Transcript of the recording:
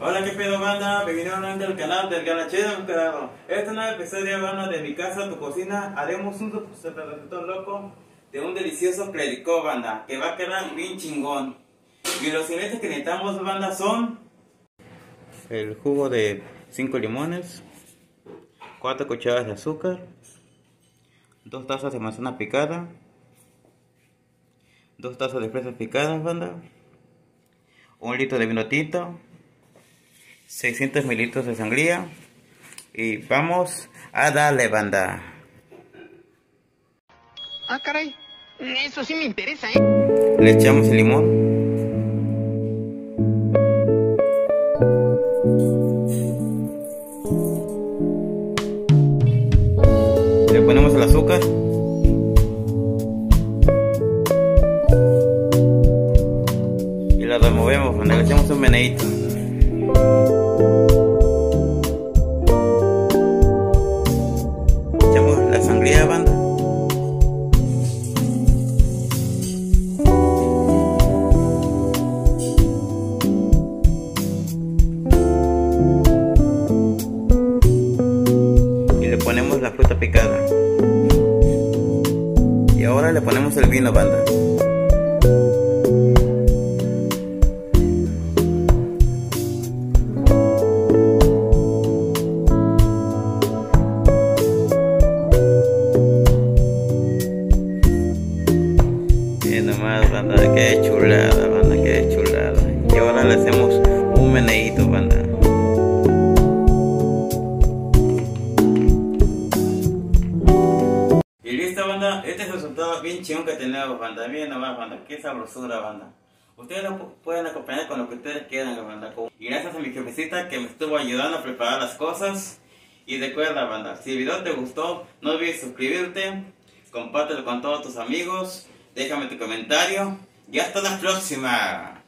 Hola, ¿qué pedo, banda? Bienvenidos al canal del Ganachido Quedado. Este nuevo episodio, banda, de mi casa, tu cocina. Haremos un super loco de un delicioso clericó, banda, que va a quedar bien chingón. Y los ingredientes que necesitamos, banda, son el jugo de 5 limones, 4 cucharadas de azúcar, 2 tazas de manzana picada, 2 tazas de fresas picadas, banda, 1 litro de vino tinto, 600 mililitros de sangría y vamos a darle, banda. Ah, caray, eso sí me interesa, ¿eh? Le echamos el limón. Le ponemos el azúcar. Y la removemos, le echamos un meneito. Picada. Y ahora le ponemos el vino, banda. Y nomás, banda, qué chulada, banda, qué chulada. Y ahora le hacemos un meneíto, banda. Banda. Este es el resultado bien chingón que tenemos, banda. Miren nomás, banda. Qué sabrosura, banda. Ustedes lo pu- pueden acompañar con lo que ustedes quieran, banda. Y gracias a mi jefecita que me estuvo ayudando a preparar las cosas. Y recuerda, banda, si el video te gustó, no olvides suscribirte, compártelo con todos tus amigos, déjame tu comentario y hasta la próxima.